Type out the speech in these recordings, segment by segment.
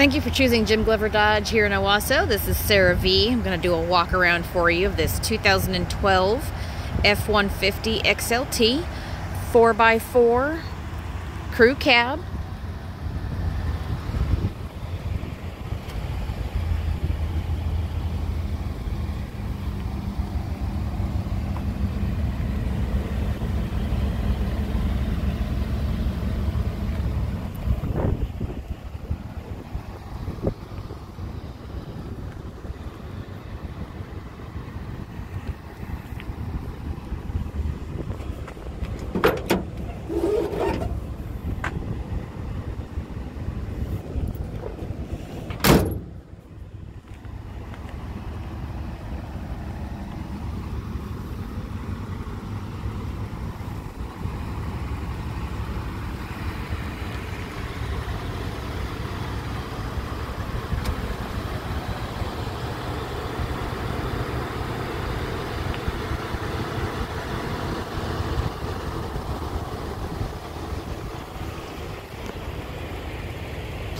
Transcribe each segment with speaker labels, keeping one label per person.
Speaker 1: Thank you for choosing Jim Glover Dodge here in Owasso. This is Sarah V. I'm going to do a walk around for you of this 2012 F-150 XLT 4x4 crew cab.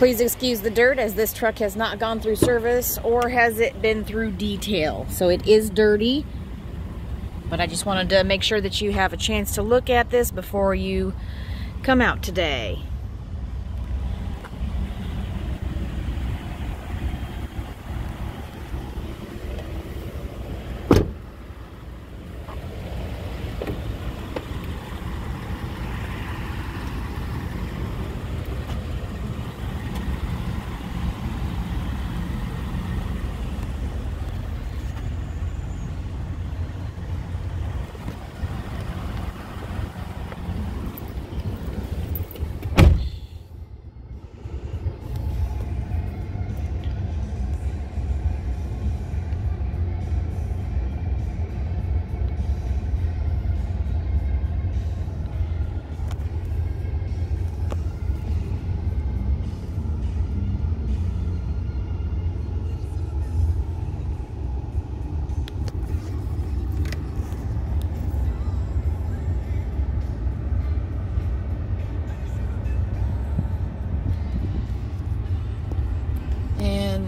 Speaker 1: Please excuse the dirt as this truck has not gone through service or has it been through detail. So it is dirty, but I just wanted to make sure that you have a chance to look at this before you come out today.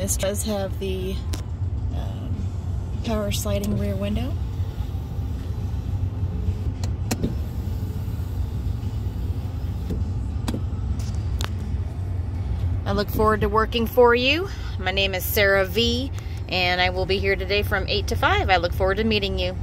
Speaker 1: This does have the um, power sliding rear window. I look forward to working for you. My name is Sarah V, and I will be here today from 8 to 5. I look forward to meeting you.